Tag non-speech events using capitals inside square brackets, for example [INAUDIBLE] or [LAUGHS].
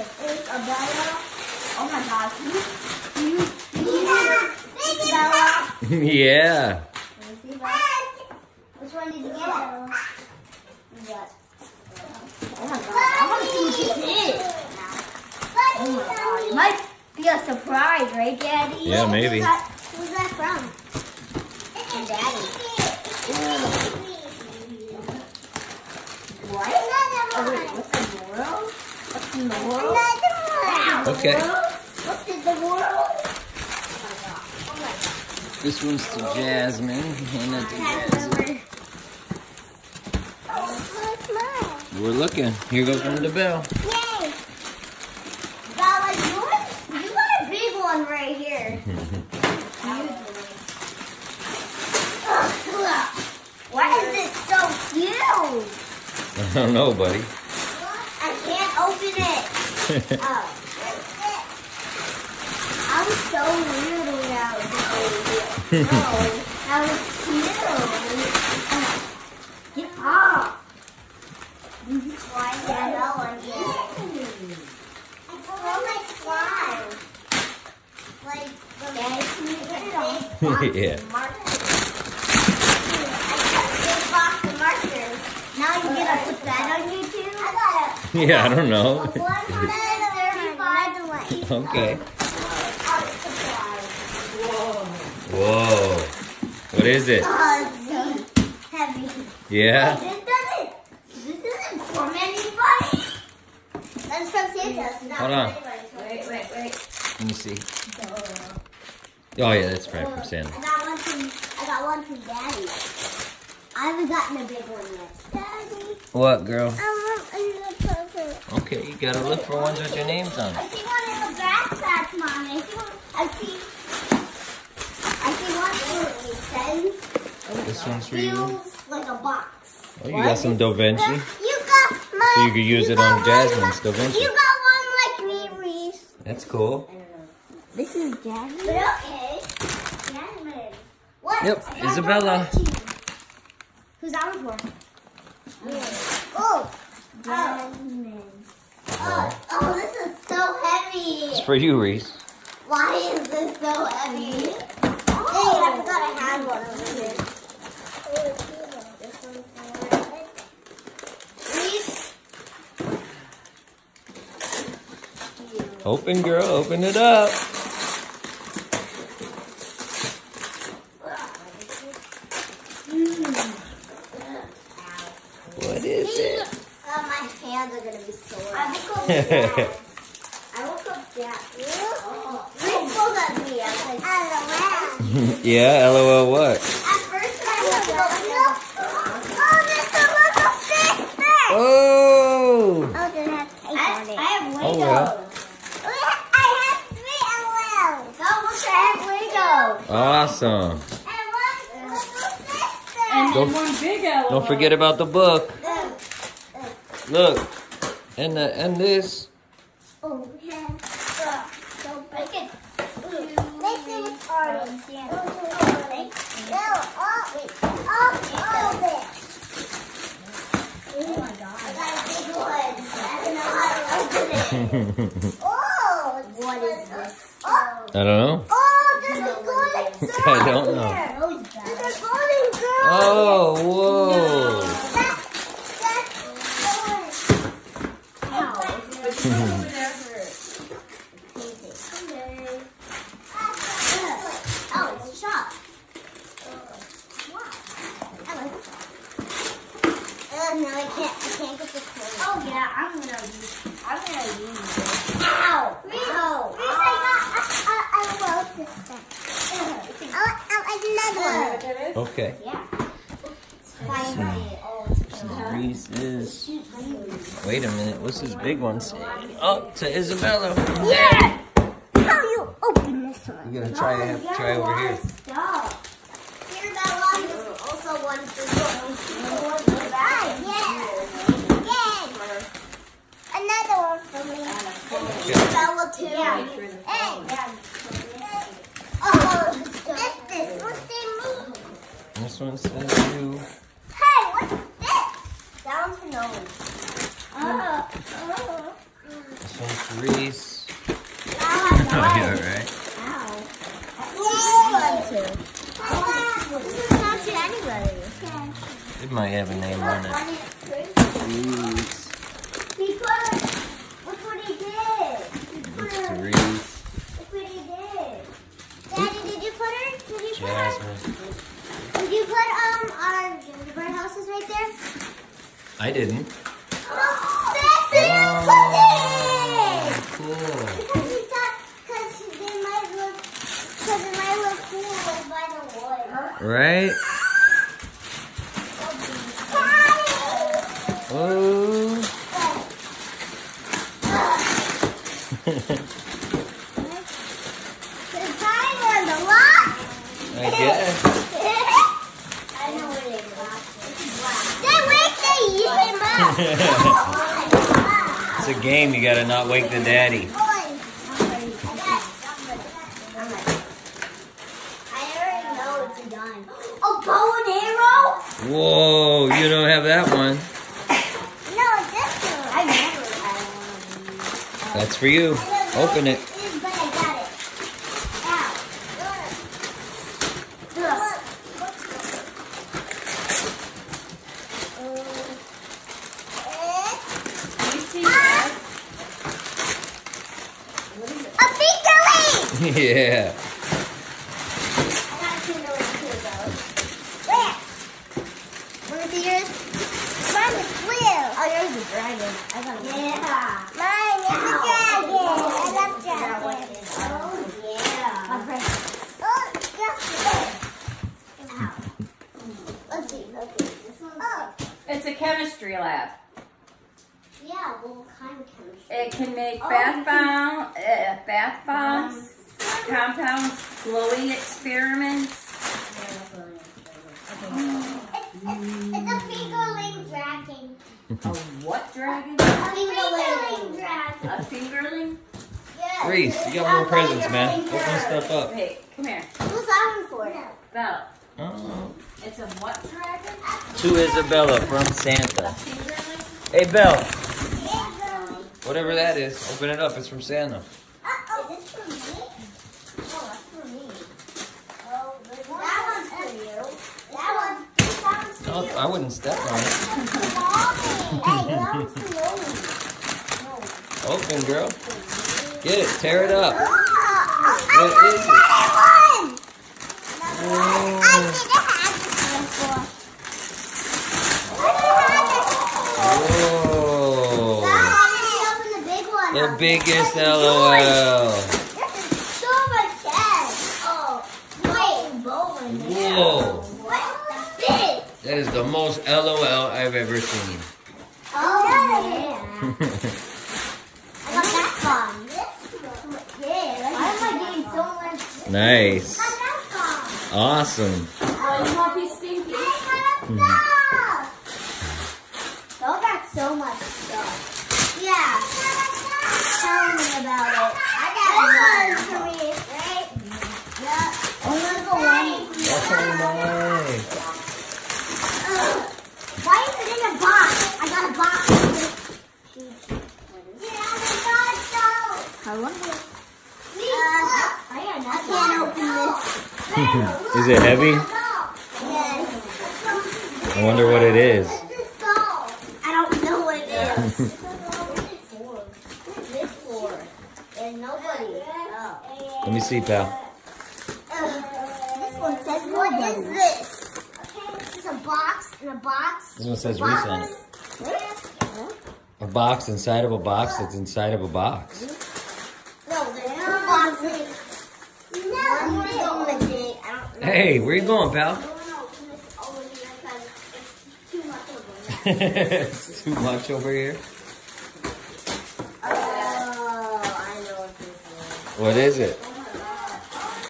Isabella. Oh my gosh. You, you, you, Isabella. yeah. Let me see Which one did you get? You Oh my god. I want to see what this is. Oh my god. It might be a surprise, right, Daddy? Yeah, maybe. Who's that, who's that from? From Daddy. What? Oh, wait, what's the world? What's in the world? Okay. What's in the world? My god. My god. This one's to Jasmine. Hand it to Jasmine. We're looking. Here goes one to Bell. Yay! Bella, yours? You got a big one right here. Why is it so huge? I don't know, buddy. I can't open it. Oh. that's it. Oh, I was so weird when I was over here. No, I was cute. Get off. Why is that one here? I feel like slime. Like [LAUGHS] the yeah. markers. I got a big box of markers. Now you get to put that on YouTube? I got a [LAUGHS] Yeah, I don't know. [LAUGHS] Okay. Whoa. What is it? Oh, so heavy. Yeah? This doesn't, this isn't from anybody. That's from Santa. Not Hold on. Wait, wait, wait. Let me see. Oh, yeah, that's right from Santa. I got one from, I got one from Daddy. I haven't gotten a big one yet. Daddy, What, girl? I Okay, you gotta look for ones with your names on. I see one in the backpack, Mommy. I see one, I see, I see one that says, This one's for you. feels like a box. Oh, you got some Da Vinci. You got my. So you could use it on one Jasmine's Da Vinci. You got one like me, Reese. That's cool. This is Jasmine. Okay. Jasmine. What? Yep, Isabella. one for you. Who's that one for? Oh. Jasmine. Oh, oh, this is so heavy. It's for you, Reese. Why is this so heavy? Oh. I forgot I had one over here. Reese. Open, girl. Open it up. What is it? Oh, my hands are gonna be sore. I will come down. I will come down. Oh, Reese pulled at me. I was like, LOL. yeah, lol what? At first, I was like. Oh, there's a little fish there. Oh! Oh, there's a tape I, I have Legos. Oh, well. I have three LOLs. Oh, look, I have Legos. Awesome. And one. And one big LOL. Don't forget about the book. Look. And the and this. Oh, yeah. So break it. Let's do it party. Oh, wait. No, wait. All of it. My god. I got a big one. I don't know how to open it. Oh, what is this? Oh, I don't know. oh, there's a golden girl. [LAUGHS] I don't know. know. There's a golden girl. Oh, whoa. That, that's the one. Over there for Oh, it's a shop. No, I can't. I can't get the corner. Oh yeah, I'm gonna use. I'm gonna use it. Ow! Ow! Reese, I got a, a, a roll system. [LAUGHS] Oh, oh, another one. Okay. Yeah. Finally. Oh, This is Reese's. Wait a minute. What's this big one say? Oh, to Isabella. yeah. How you open this one? You gotta try it. Try over here. Stop. Here, that one is also one for you. Right, yeah. Good. Another one for me. Isabella too. Yeah. Hey. Oh, what's this? What's in me? This one says you. Hey, what's this? That one's for no one. Oh. oh. This one's Reese. Ah, Oh, nice. you alright? This is not to anybody. It might have a name on it. Reese. He put, look what he did. He put Looks her, to Reese. look what he did. Daddy, did you put her? Did you put her? Jasmine. Did you put um our gingerbread houses right there? I didn't. Oh, this is pudding! cool. Because we thought, because they might look, because it might look cool by the wood. Right? Oh. [LAUGHS] The timer and the lock. I guess. I know what it is. Then wake the you up. It's a game. You gotta not wake the daddy. A bow and arrow? Whoa, you don't have that one. No, this one. I never had one. That's for you. Open it. But I got it. Ow. You see Ah! A fingerling! yeah. I got a fingerling too, though. Where? Wanna see yours? Mine is blue. Oh, yours is a dragon. I got Yeah. Mine is a dragon. I love dragons. Oh, yeah. My present. Oh, yeah. Ow. Let's see. Let's see. This one's oh. It's a chemistry lab. Yeah, well, what kind of chemistry? It can make Oh. bath bomb, uh, bath bombs, compounds, glowing experiments. It's, it's, it's a fingerling dragon. A what dragon? A fingerling dragon. A fingerling? Yes. Reese, you got more presents, man. Open stuff up. Hey, come here. Who's that one for? Belle. Oh. It's a what dragon? To Isabella from Santa. A fingerling? Hey, Belle. Uh-oh. Whatever that is, open it up. It's from Santa. Is this for me? Oh, that's for me. Oh, that one's for you. That one's, that one's for Oh, you. I wouldn't step on it. Hey, that one's for Mommy. Open, girl. Get it. Tear it up. What is it? got one. I didn't have this one before. I didn't have this Whoa. Dad, I didn't open the big one. The biggest LOL. This is so much cash. Oh, wait. Bowling. Whoa. What? Big. That is the most LOL I've ever seen. Oh, yeah. [LAUGHS] I got that bomb. Yeah. Why am I getting so much? nice. I got that bomb. Awesome. Well, you won't be stinky. I got stuff. Mm-hmm. Y'all got so much stuff. Yeah. Tell me about it. I got one for me, right? Yeah. Oh, look at one. That's so nice. Ugh. Why is it in a box? I got a box. Yeah, I got so. I wonder. Uh, I can't open this. Is it heavy? Yes. I wonder what it is. What's this doll? I don't know what it is. What's it for? What's this for? There's nobody. Oh. Let me see, pal. This one says, what is this? It's a box in a box. This one says A box. Reese on. A box inside of a box that's inside of a box. No, there's two boxes. No, one big, one big. I don't. Hey, where you going, pal? I don't want to open this all of you because it's too much [LAUGHS] it's too much over here. Oh, I know what this is. What is it?